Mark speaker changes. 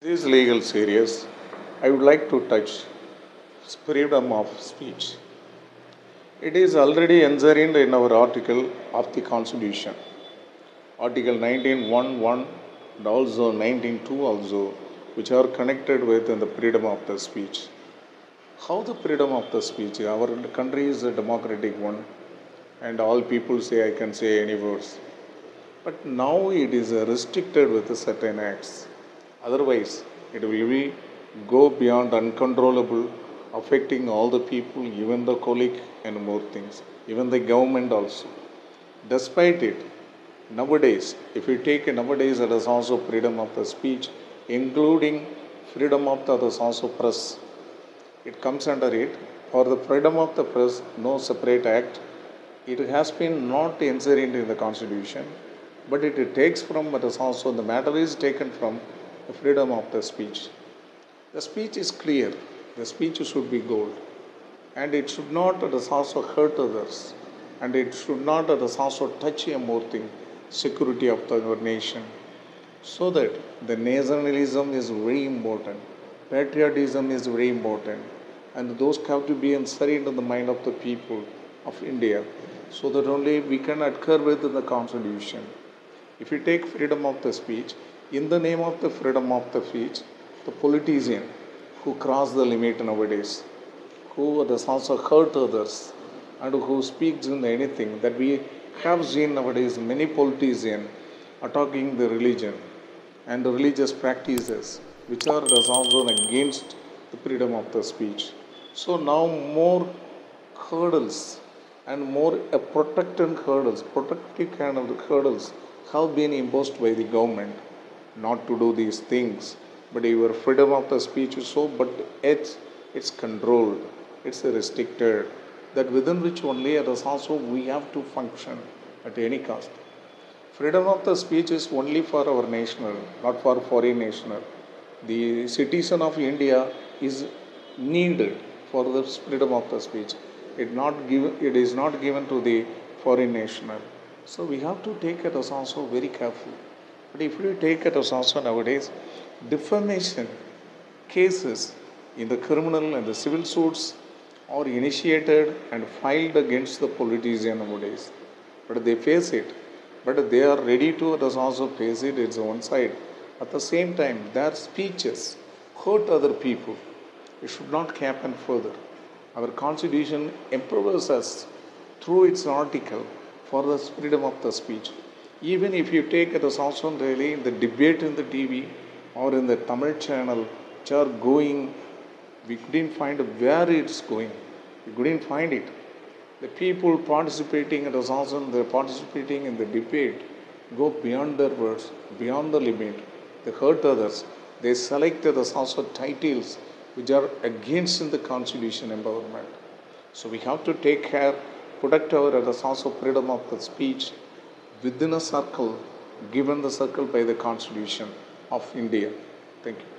Speaker 1: This legal series, I would like to touch freedom of speech. It is already enshrined in our article of the Constitution, Article 19.1.1 and also 19.2 also, which are connected with the freedom of the speech. How the freedom of the speech? Our country is a democratic one, and all people say I can say any words. But now it is restricted with certain acts. Otherwise, it will be go beyond uncontrollable, affecting all the people, even the colleague and more things, even the government also. Despite it, nowadays, if you take nowadays, it is also freedom of the speech, including freedom of the others also press. It comes under it. For the freedom of the press, no separate act. It has been not inserted in the constitution, but it takes from, but is also the matter is taken from the freedom of the speech. The speech is clear. The speech should be gold. And it should not at is also hurt others. And it should not at is also touch a more thing, security of the, nation. So that the nationalism is very important. Patriotism is very important. And those have to be inserted in the mind of the people of India. So that only we can adhere with the constitution. If you take freedom of the speech, in the name of the freedom of the speech, the politician who cross the limit nowadays, who does also hurt others, and who speaks in anything that we have seen nowadays many politicians attacking the religion and the religious practices which are also against the freedom of the speech. So now more hurdles and more protected hurdles, protective kind of hurdles have been imposed by the government not to do these things. But your freedom of the speech is so, but it's it's controlled, it's restricted. That within which only as also we have to function at any cost. Freedom of the speech is only for our national, not for foreign national. The citizen of India is needed for the freedom of the speech. It not given, it is not given to the foreign national. So we have to take it as also very careful. But if you take it as also nowadays, defamation cases in the criminal and the civil suits are initiated and filed against the politician nowadays. But they face it. But they are ready to also face it, it's one side. At the same time, their speeches hurt other people. It should not happen further. Our constitution empowers us through its article for the freedom of the speech. Even if you take as also really the debate in the TV or in the Tamil channel, which are going, we couldn't find where it's going. We couldn't find it. The people participating it the also they're participating in the debate go beyond their words, beyond the limit. They hurt others. They selected the also titles which are against in the constitution empowerment. So we have to take care, protect our as also freedom of the speech within a circle given the circle by the constitution of India. Thank you.